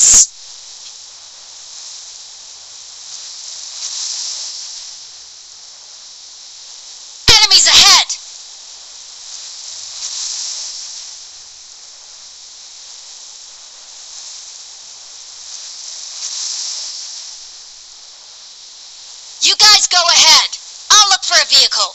Enemies ahead! You guys go ahead. I'll look for a vehicle.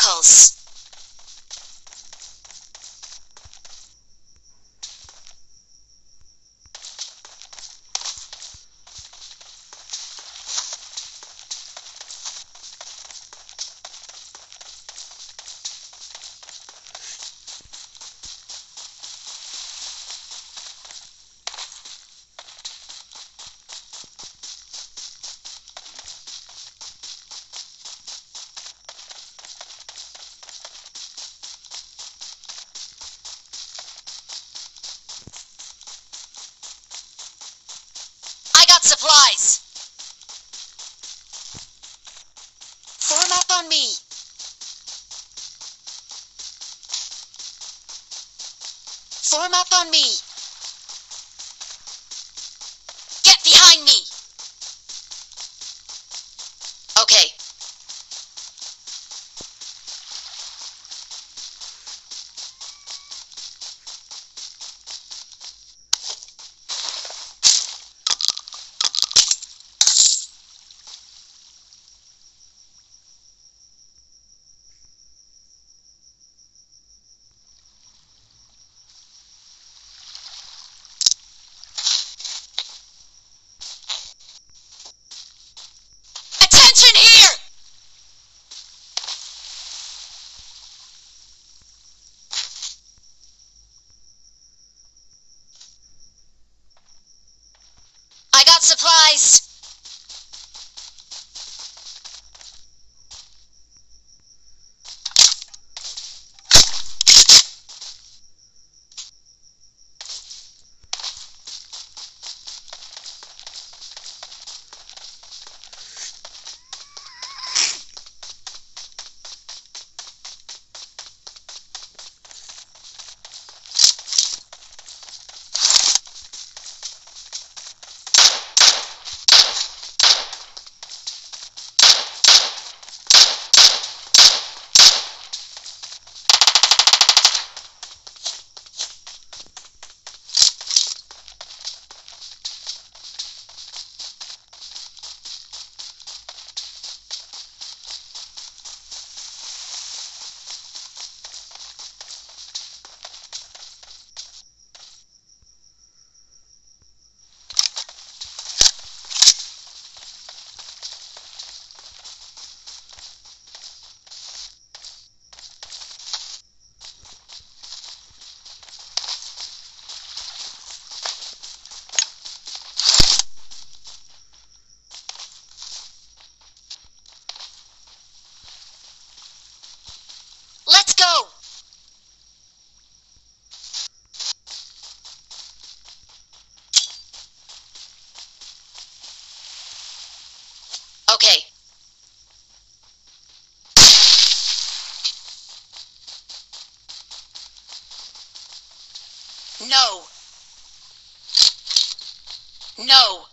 Search supplies. Up on me. Form up on me. Got supplies. Go. Okay. No. No.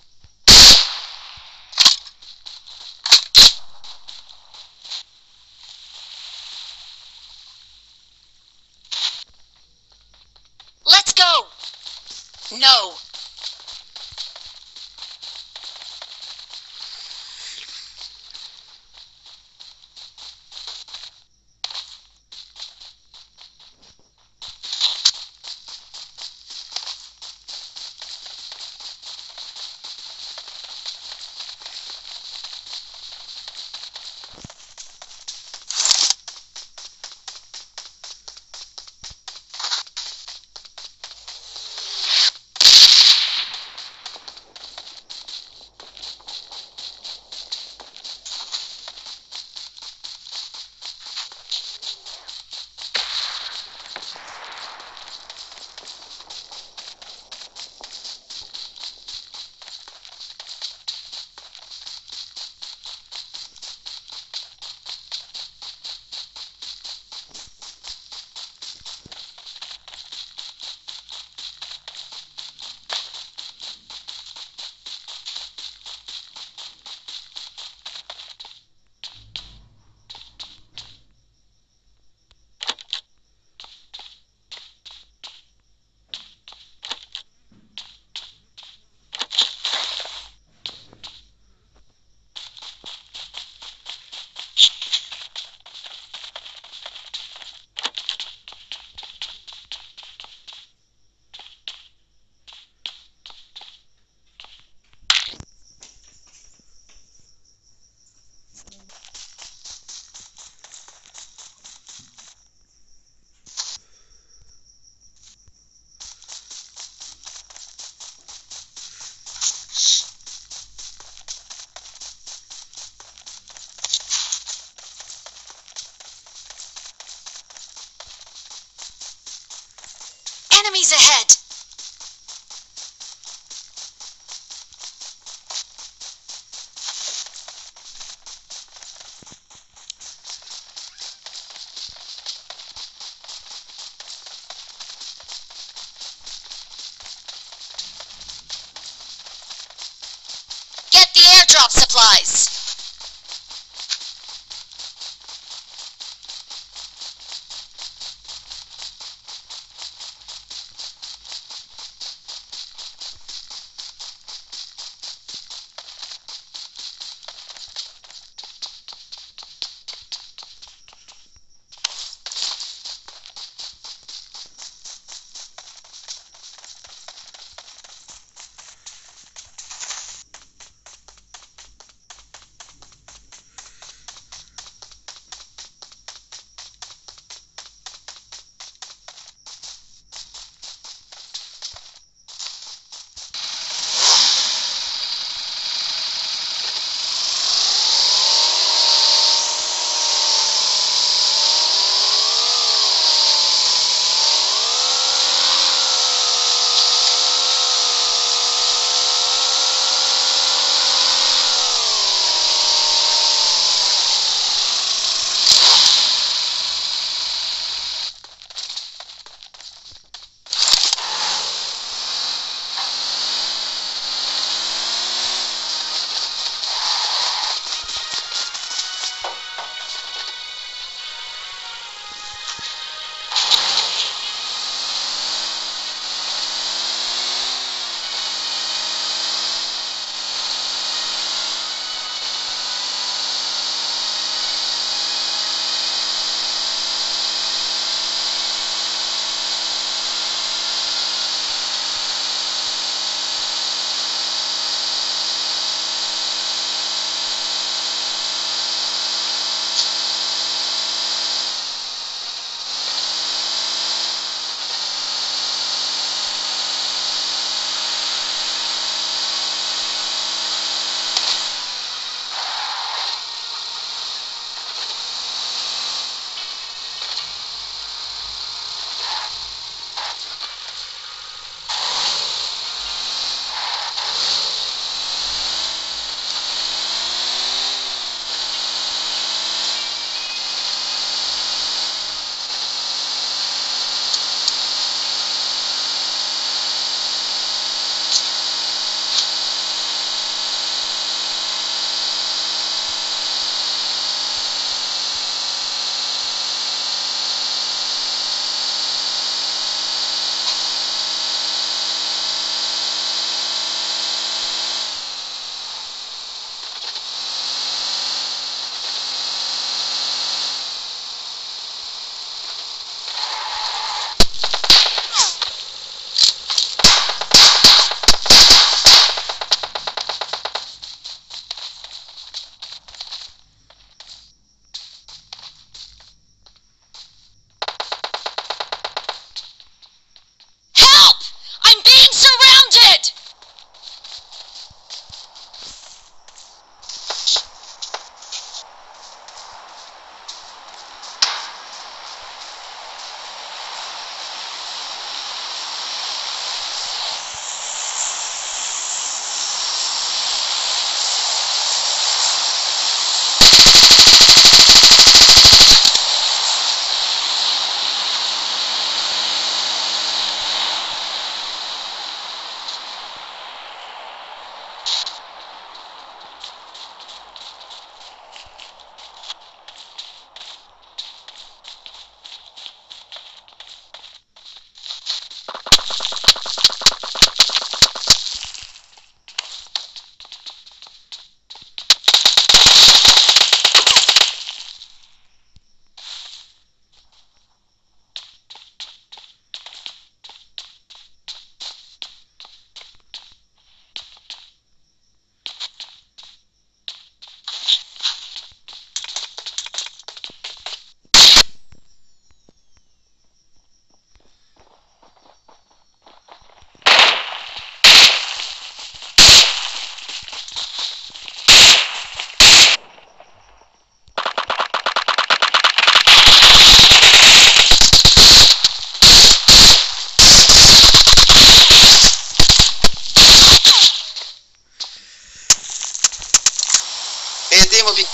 No. Enemies ahead. Get the airdrop supplies.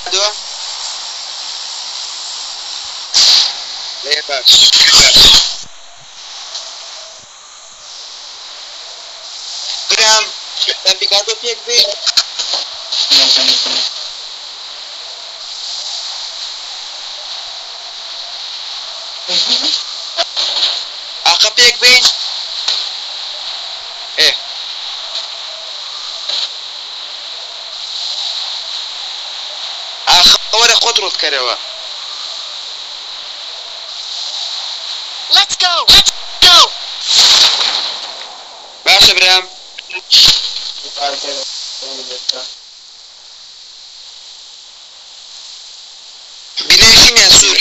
Ada? Bebas. Bebas. Geram. Nanti kado tiap bi. Aka tiap bi. أخواري قدرة كروا Let's go! Let's go! باشا إبراهيم بنيجين يا سور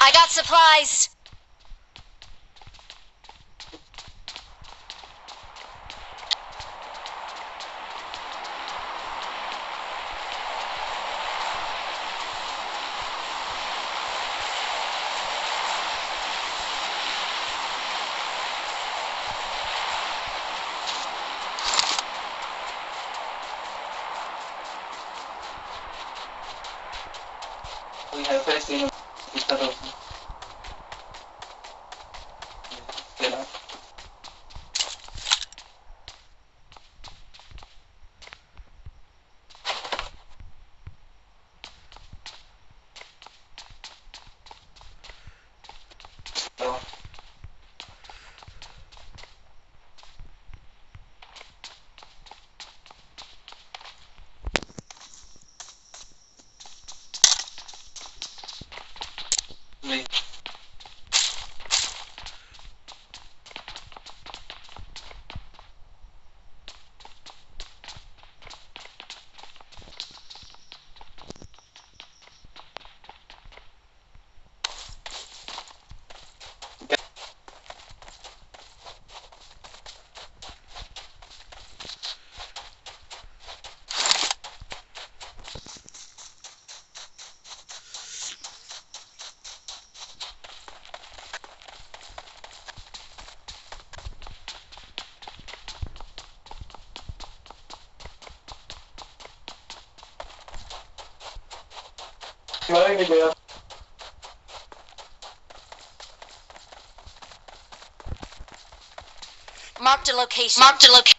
I got supplies! Voy a ver si Marinig ba yun? Marked a location. Marked a location.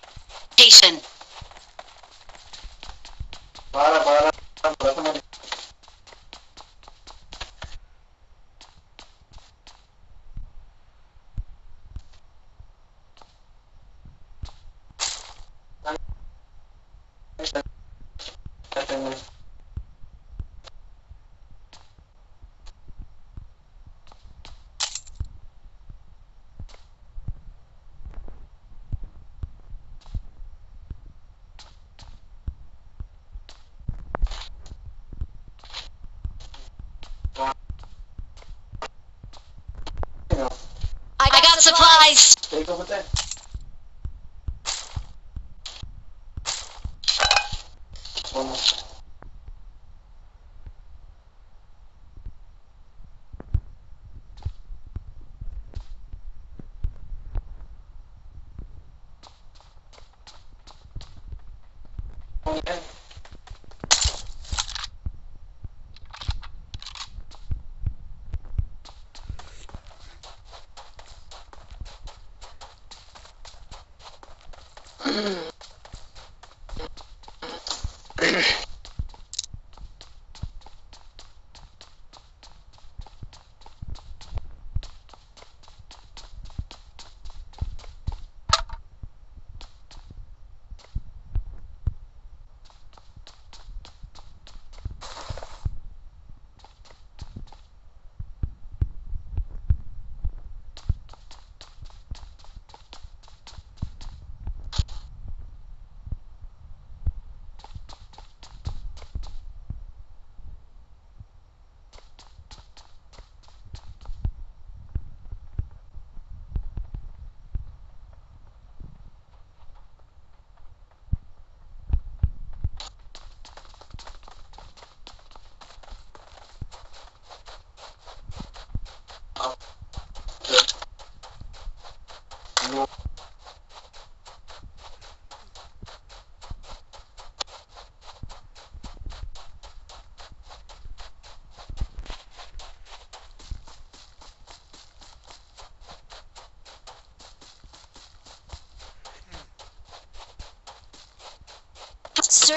I got supplies. Ikaw ba tayo? Ano?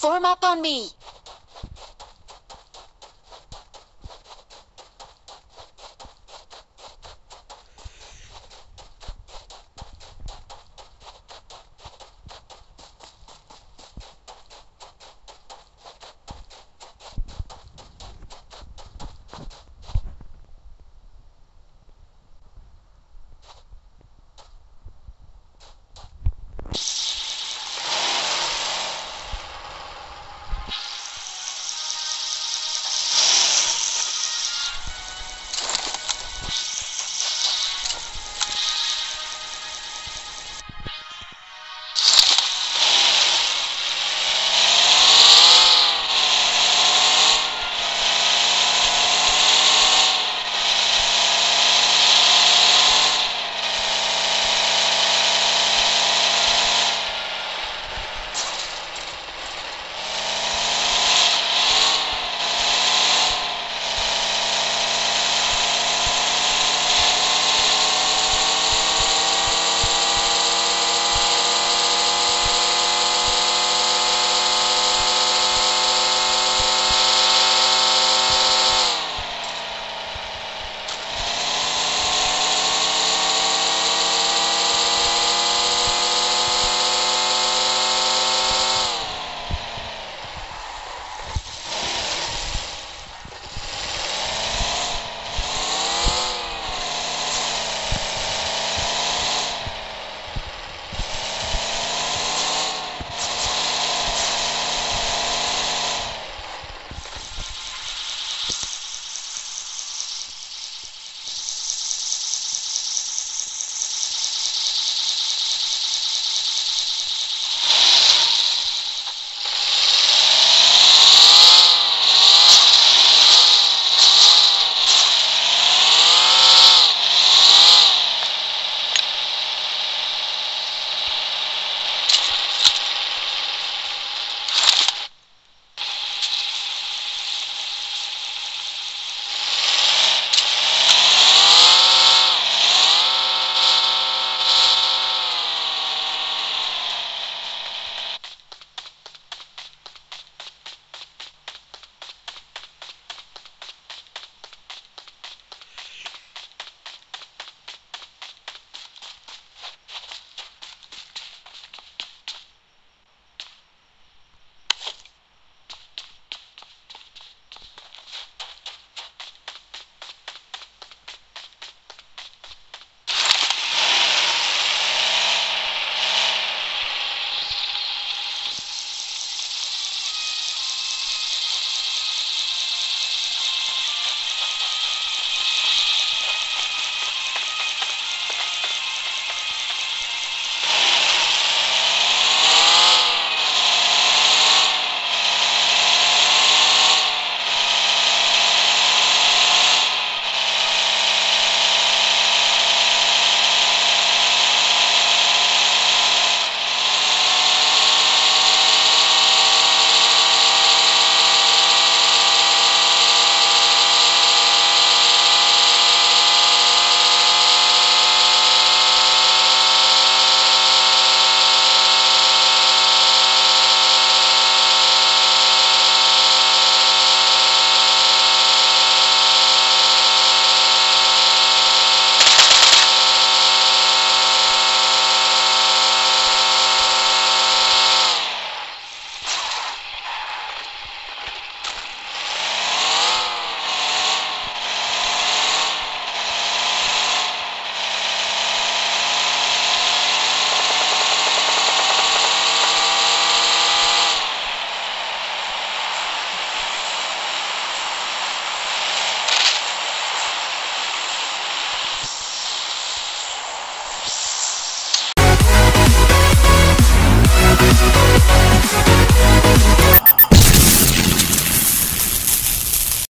Form up on me.